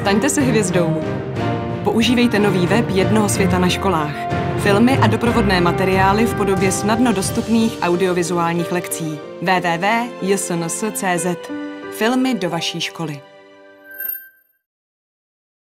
Staňte se hvězdou. Používejte nový web Jednoho světa na školách. Filmy a doprovodné materiály v podobě snadno dostupných audiovizuálních lekcí. www.jsns.cz Filmy do vaší školy.